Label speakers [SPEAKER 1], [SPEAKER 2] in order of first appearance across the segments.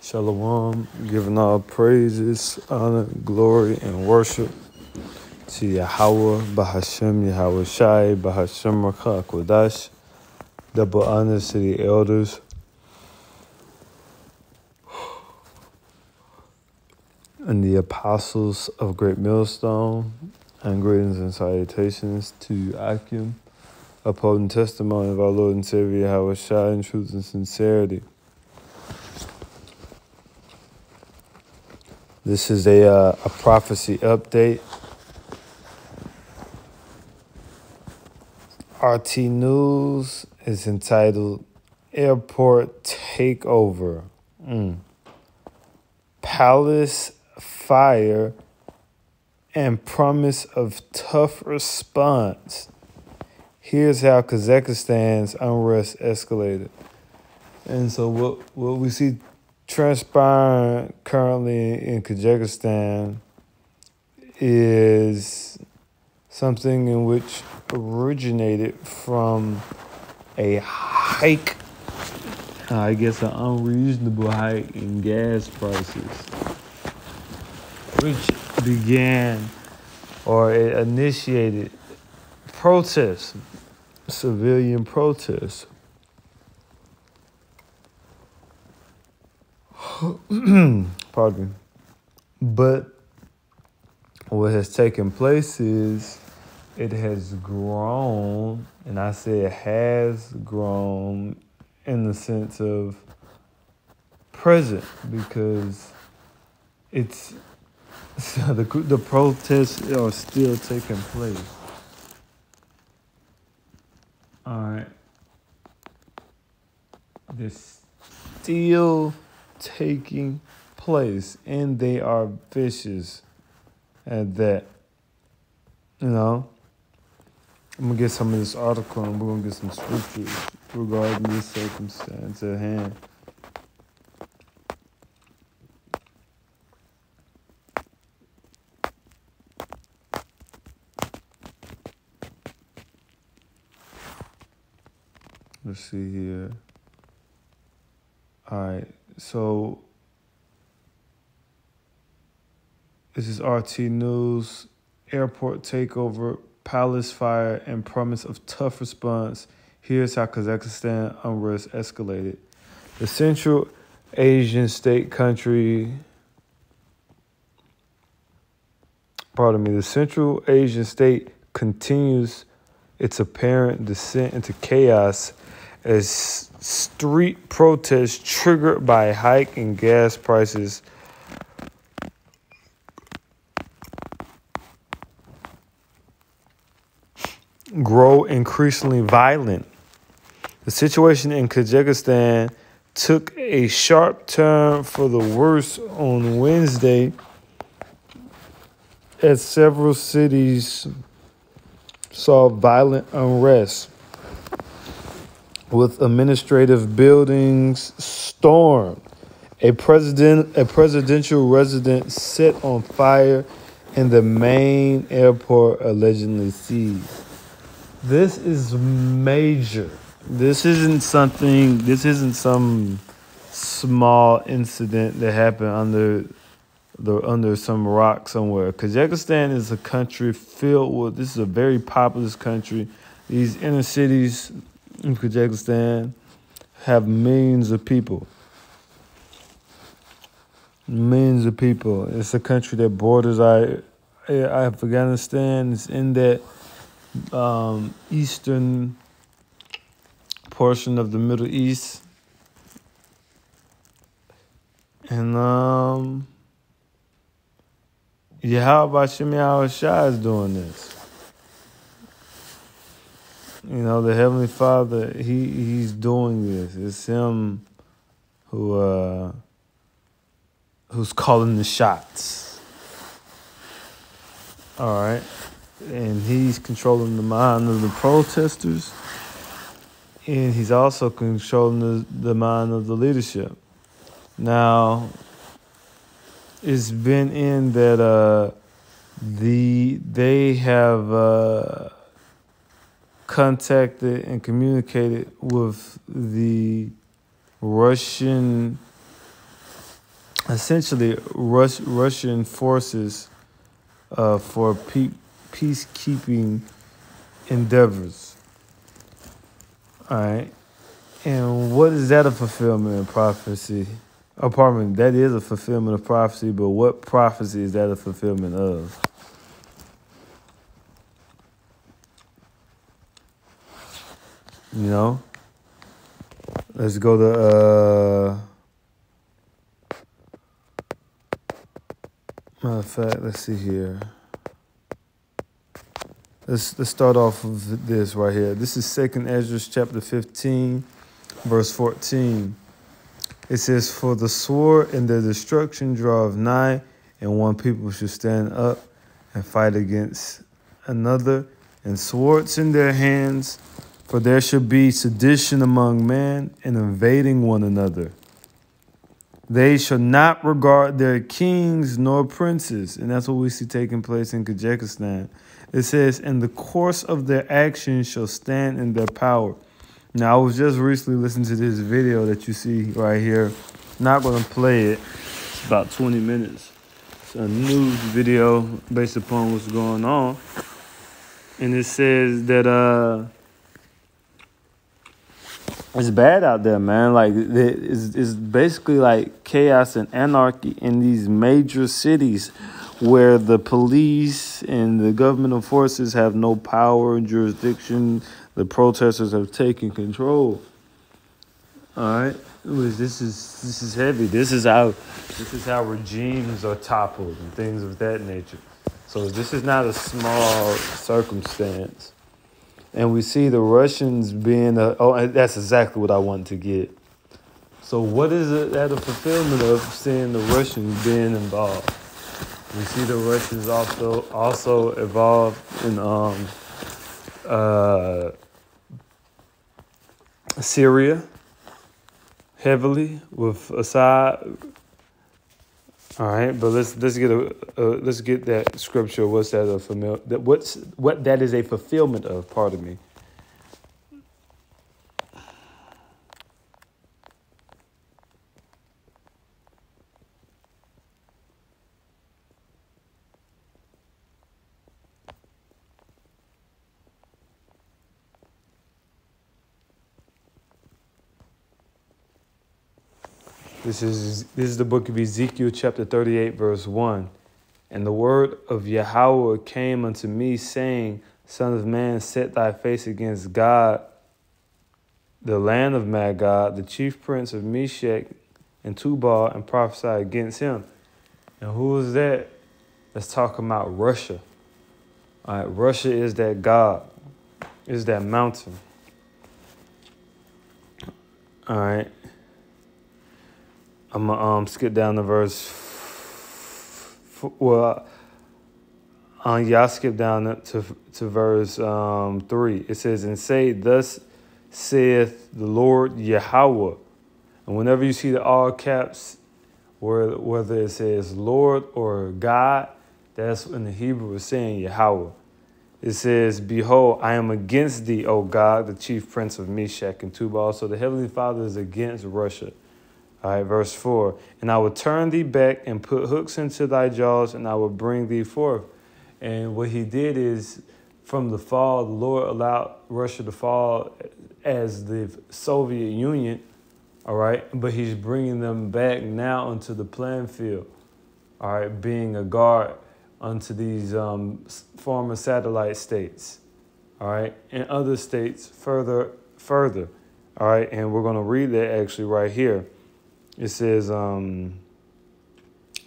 [SPEAKER 1] Shalom, giving all praises, honor, glory, and worship to Yahweh, Bahashem, Yahweh Shai, Bahashem Rakha Kodash. Double honors to the elders and the apostles of Great Millstone, and greetings and salutations to Akim, upholding testimony of our Lord and Savior Yahweh Shai in truth and sincerity. This is a, uh, a prophecy update. RT News is entitled Airport Takeover. Mm. Palace Fire and Promise of Tough Response. Here's how Kazakhstan's unrest escalated. And so what what we see transpiring currently in Kazakhstan is something in which originated from a hike, uh, I guess an unreasonable hike in gas prices, which began or it initiated protests, civilian protests Pardon. But what has taken place is it has grown, and I say it has grown in the sense of present because it's the the protests are still taking place. All right, there's still taking place and they are vicious at that. You know? I'm gonna get some of this article and we're gonna get some scriptures regarding this circumstance at hand. Let's see here. All right. So this is RT News. Airport takeover, palace fire, and promise of tough response. Here's how Kazakhstan unrest escalated. The Central Asian state country, pardon me, the Central Asian state continues its apparent descent into chaos as street protests triggered by a hike in gas prices grow increasingly violent. The situation in Kazakhstan took a sharp turn for the worse on Wednesday as several cities saw violent unrest with administrative buildings stormed, a president a presidential residence set on fire, and the main airport allegedly seized. This is major. This isn't something. This isn't some small incident that happened under the under some rock somewhere. Kazakhstan is a country filled with. This is a very populous country. These inner cities in Kazakhstan have millions of people. Millions of people. It's a country that borders I, Afghanistan. It's in that um, eastern portion of the Middle East. And um, yeah, how about Shemi Shah is doing this? You know, the Heavenly Father, he he's doing this. It's him who uh who's calling the shots. All right. And he's controlling the mind of the protesters. And he's also controlling the, the mind of the leadership. Now, it's been in that uh, the they have uh, contacted and communicated with the Russian essentially Rus- Russian forces uh, for pe- peacekeeping endeavors. All right. And what is that a fulfillment of prophecy? Oh, pardon that is a fulfillment of prophecy, but what prophecy is that a fulfillment of? You know? Let's go to uh matter of fact, let's see here. Let's let's start off with this right here. This is Second Ezra chapter 15, verse 14. It says, For the sword and the destruction draweth nigh, and one people should stand up and fight against another, and swords in their hands, for there shall be sedition among men and invading one another. They shall not regard their kings nor princes. And that's what we see taking place in Kazakhstan. It says, And the course of their actions shall stand in their power. Now, I was just recently listening to this video that you see right here. Not going to play it. It's about 20 minutes. It's a news video based upon what's going on. And it says that uh, it's bad out there, man. Like it's, it's basically like chaos and anarchy in these major cities where the police and the governmental forces have no power and jurisdiction. The protesters have taken control. All right, this is this is heavy. This is how this is how regimes are toppled and things of that nature. So this is not a small circumstance and we see the Russians being a, oh that's exactly what I want to get. So what is it that a fulfillment of seeing the Russians being involved? We see the Russians also also involved in um, uh, Syria heavily with Assad all right, but let's let's get a uh, let's get that scripture. What's that a familiar? That what's what that is a fulfillment of? Pardon me. This is this is the book of Ezekiel chapter 38 verse 1. And the word of Yahweh came unto me saying, Son of man, set thy face against Gog, the land of Magog, the chief prince of Meshech and Tubal, and prophesy against him. And who is that? Let's talk about Russia. All right, Russia is that Gog, is that mountain. All right. I'm gonna um, skip down to verse. F- well, uh, yeah, I skip down to to verse um, three. It says, "And say, Thus saith the Lord Yahweh." And whenever you see the all caps, whether it says Lord or God, that's in the Hebrew is saying Yahweh. It says, Behold, I am against thee, O Gog, the chief prince of Meshech and Tubal. So the Heavenly Father is against Russia. All right, verse 4 And I will turn thee back and put hooks into thy jaws, and I will bring thee forth. And what he did is, from the fall, the Lord allowed Russia to fall as the Soviet Union, all right, but he's bringing them back now onto the playing field, all right, being a guard unto these um, former satellite states, all right, and other states further, further, all right, and we're going to read that actually right here. It says, um,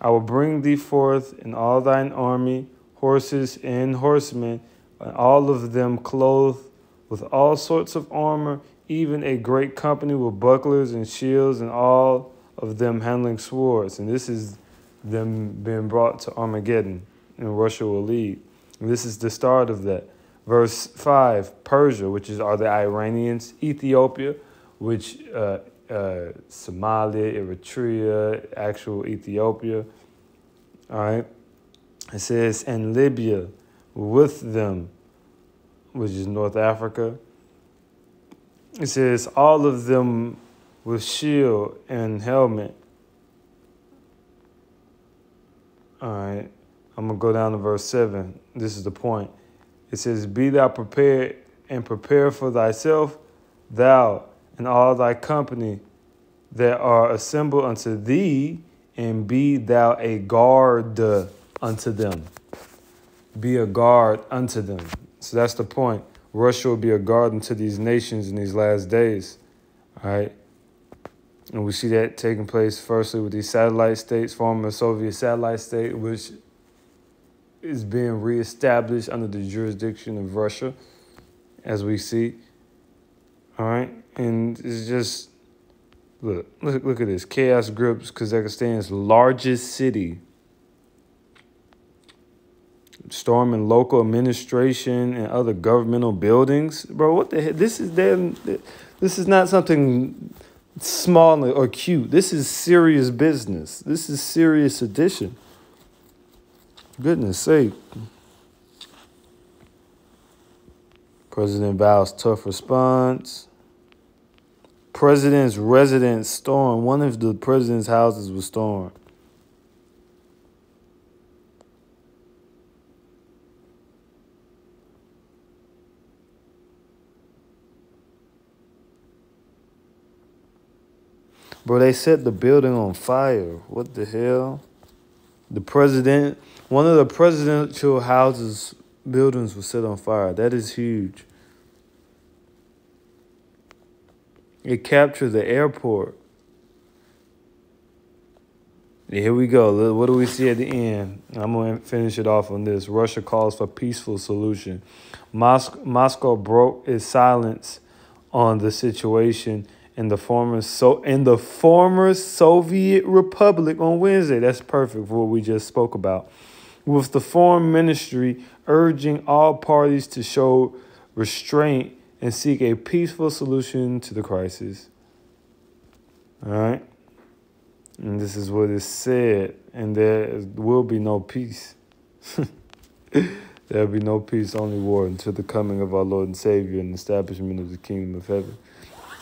[SPEAKER 1] I will bring thee forth in all thine army, horses and horsemen, and all of them clothed with all sorts of armor, even a great company with bucklers and shields, and all of them handling swords. And this is them being brought to Armageddon, and Russia will lead. And this is the start of that. Verse 5 Persia, which is are the Iranians, Ethiopia, which uh, uh, Somalia, Eritrea, actual Ethiopia. All right. It says, and Libya with them, which is North Africa. It says, all of them with shield and helmet. All right. I'm going to go down to verse 7. This is the point. It says, Be thou prepared and prepare for thyself, thou and all thy company that are assembled unto thee, and be thou a guard unto them. Be a guard unto them. So that's the point. Russia will be a guard unto these nations in these last days. All right. And we see that taking place firstly with these satellite states, former Soviet satellite state, which is being reestablished under the jurisdiction of Russia, as we see. All right. And it's just look, look, look at this. Chaos grips Kazakhstan's largest city. Storming local administration and other governmental buildings. Bro, what the heck? This is damn this is not something small or cute. This is serious business. This is serious sedition. Goodness sake. President vows tough response. President's residence stormed. One of the president's houses was stormed. Bro, they set the building on fire. What the hell? The president, one of the presidential houses buildings was set on fire. That is huge. It captured the airport. Here we go. What do we see at the end? I'm going to finish it off on this. Russia calls for peaceful solution. Mos- Moscow broke its silence on the situation in the former so in the former Soviet Republic on Wednesday. That's perfect for what we just spoke about. With the foreign ministry urging all parties to show restraint and seek a peaceful solution to the crisis. All right? And this is what is said, and there will be no peace. there will be no peace, only war until the coming of our Lord and Savior and the establishment of the kingdom of heaven.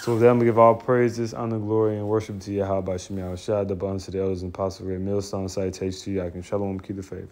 [SPEAKER 1] So with that, I'm going to give all praises, honor, glory, and worship to Yahweh by Shemiah Shad, the abundance of the elders and apostles, millstone, citation to you. I can shalom, keep the faith.